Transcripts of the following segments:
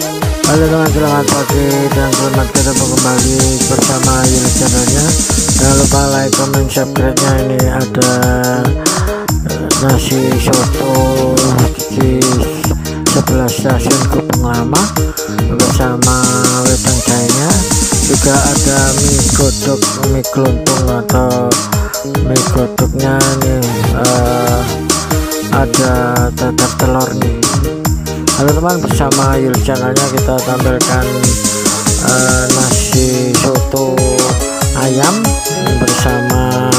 Halo teman selamat pagi dan selamat ketemu kembali bersama Yuli channelnya. Jangan lupa like, comment, subscribe nya ini ada uh, nasi soto di sebelah stasiun Kupang Lama bersama wedang jahenya juga ada mie godok mie keluntung atau mie godoknya nih uh, ada tatar telur nih halo teman bersama Yul channelnya kita tampilkan uh, nasi soto ayam bersama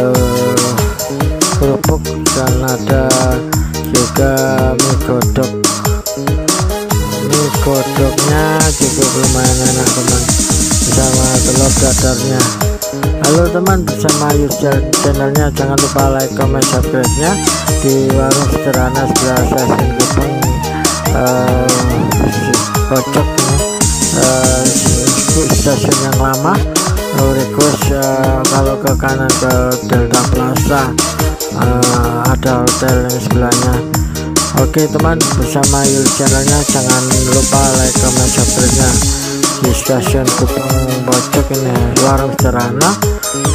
uh, kerupuk dan ada juga mie godok. Mie godoknya cukup lumayan enak teman bersama telur dadarnya. Halo teman bersama Yul channelnya. Jangan lupa like comment subscribe nya di warung sederhana sebelah stasiun Kocok uh, stasiun yang lama request uh, kalau ke kanan ke Delta Plaza uh, ada hotel yang sebelahnya oke teman bersama Yul channelnya jangan lupa like comment subscribe di stasiun Kupang Pojok ini warung sederhana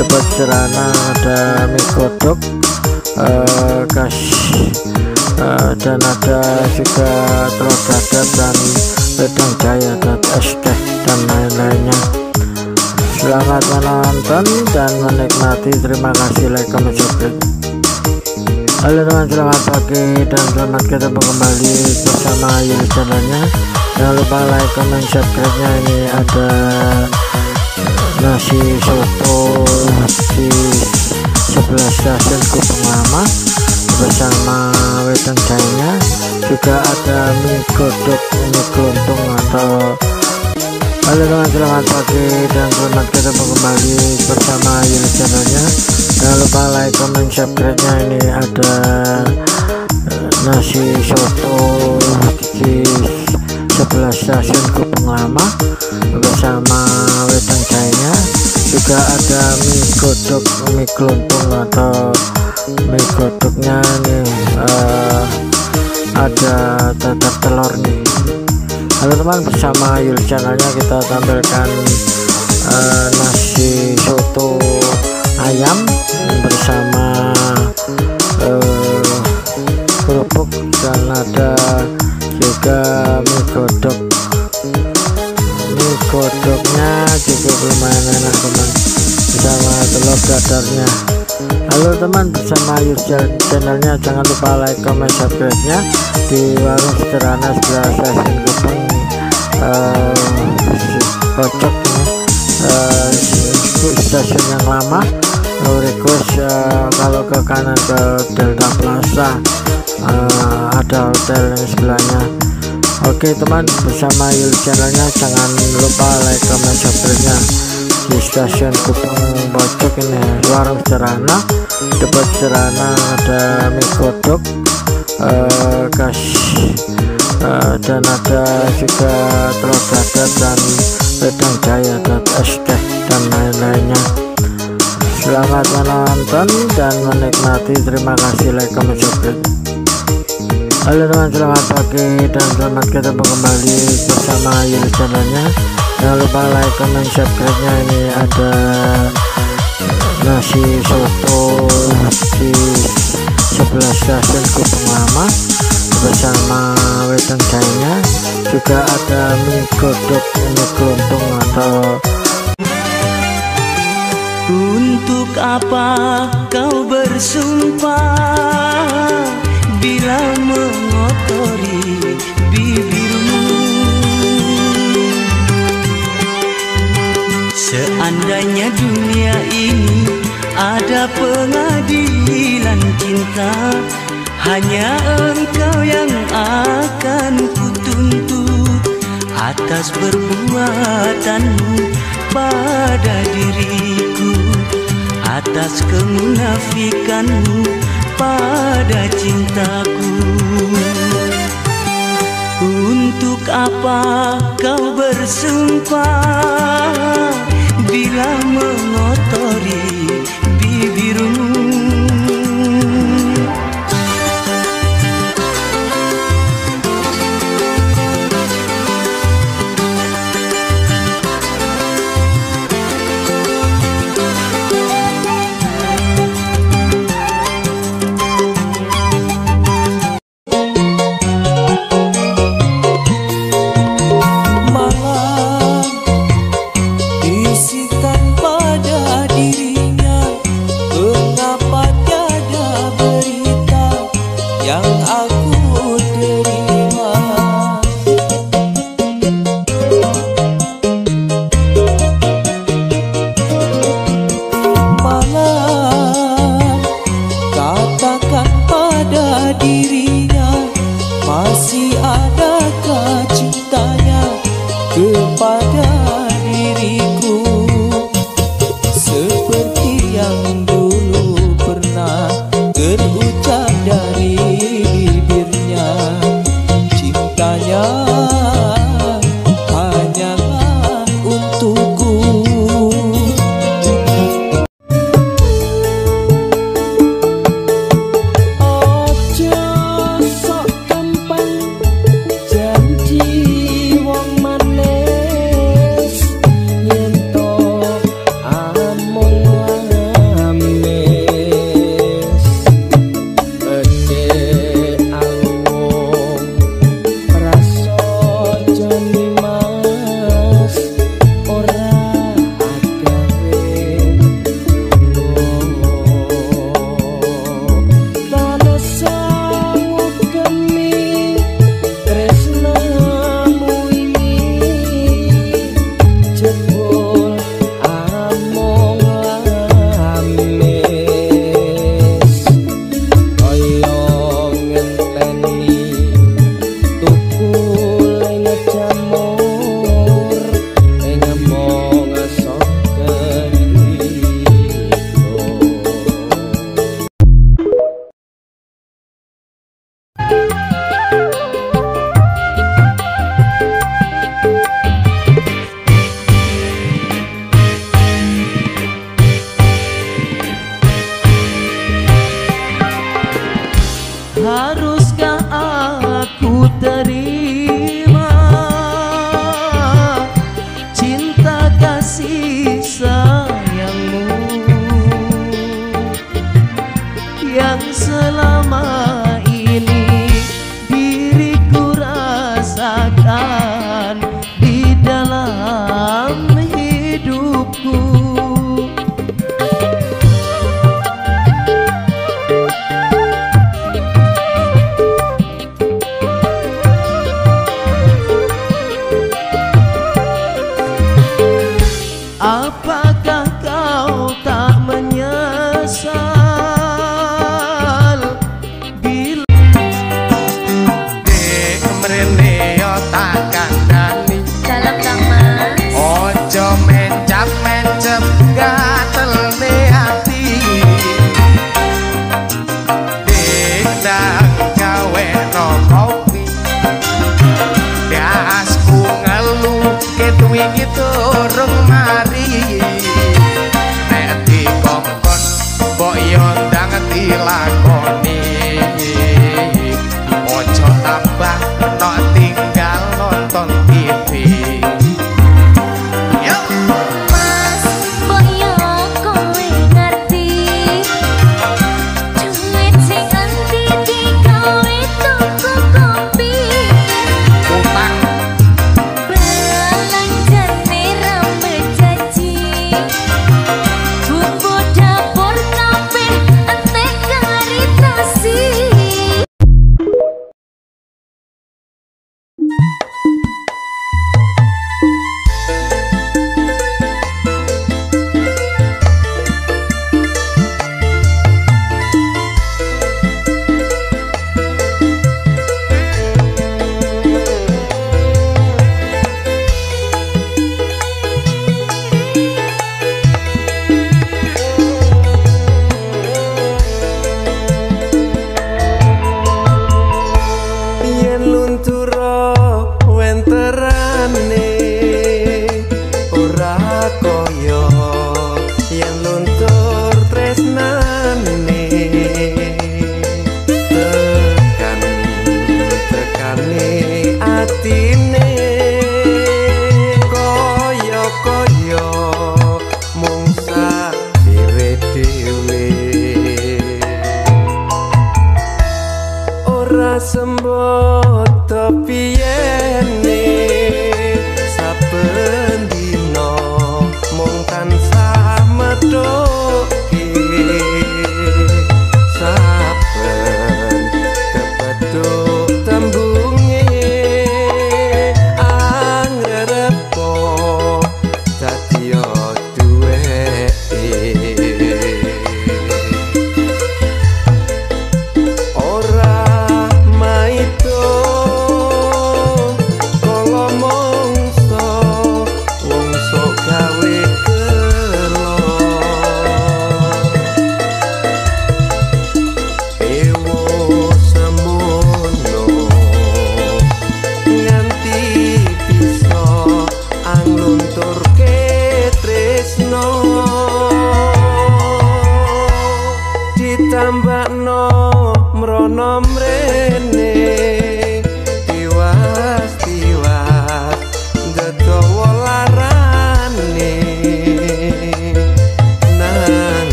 debat sederhana ada mie kodok uh, kasih uh, dan ada juga telur dadar dan wedang jaya dan es teh dan lain-lainnya. Selamat menonton dan menikmati. Terima kasih. Like comment subscribe halo teman selamat pagi dan selamat ketemu kembali bersama Yuli channelnya. Jangan lupa like comment subscribe nya ini ada nasi soto di sebelah stasiun Kupang Lama bersama wedang jahenya juga ada mie godok mie keluntung atau halo teman selamat pagi dan selamat ketemu kembali bersama Yuli channelnya. Jangan lupa like comment subscribe nya ini ada nasi soto di sebelah stasiun Kupang Lama bersama wedang jahenya juga ada mie godok mie keluntung atau mie godoknya nih uh, ada tatar telur nih. Halo teman bersama Yul channelnya kita tampilkan uh, nasi soto ayam bersama channelnya. Jangan lupa like comment subscribe nya di warung sederhana sebelah stasiun Kupang uh, kocok uh, stasiun yang lama. Request uh, kalau ke kanan ke Delta Plaza ada hotel yang sebelahnya. Oke teman bersama channelnya. Jangan lupa like comment subscribe nya di stasiun Kupang Pojok ini. Warung sederhana debat sederhana ada mie kodok uh, kasih uh, dan ada juga telur dadar dan wedang jaya dan es teh dan lain-lainnya. Selamat menonton dan menikmati. Terima kasih. Like comment subscribe. Halo teman selamat pagi dan selamat ketemu kembali bersama Yuli channelnya jangan lupa like comment subscribe nya ini ada nasi soto di sebelah stasiun Kupang Lama bersama wedang jahenya juga ada mie godok mie keluntung atau untuk apa kau bersumpah? Bila mengotori bibirmu Seandainya dunia ini ada pengadilan cinta Hanya engkau yang akan kutuntut Atas perbuatanmu pada diriku Atas kemunafikanmu pada cintaku. Untuk apa kau bersumpah Bila urung mari. Nek dikongkon mbok yo ndang ngerti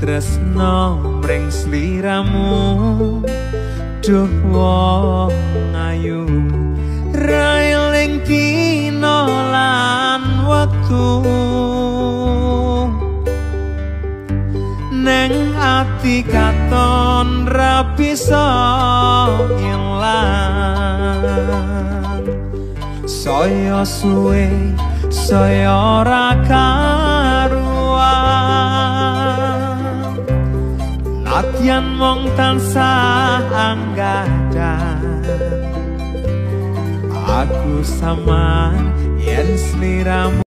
tresno mring sliramu. Duh wong ayu. Railing dina lan wektu. Neng ati katon rapi ilang saya suwe saya rakan Yang mong tansah Aku sama yang sliramu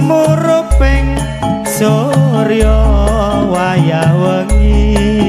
sumuruping surya wayah wengi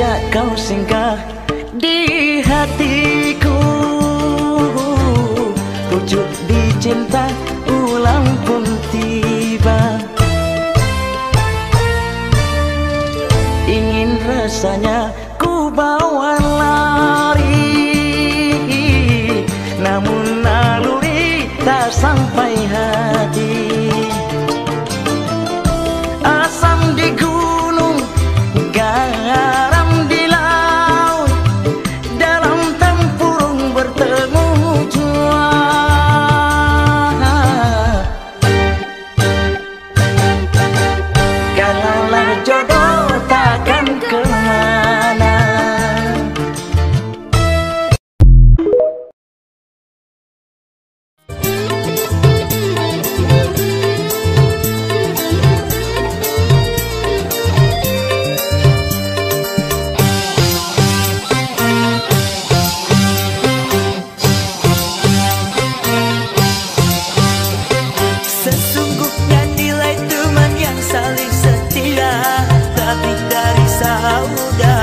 Sejak kau singgah di hatiku. Pucuk di cinta ulang pun tiba. Ingin rasanya ku bawa lari. Namun naluri tak sampai hati mudah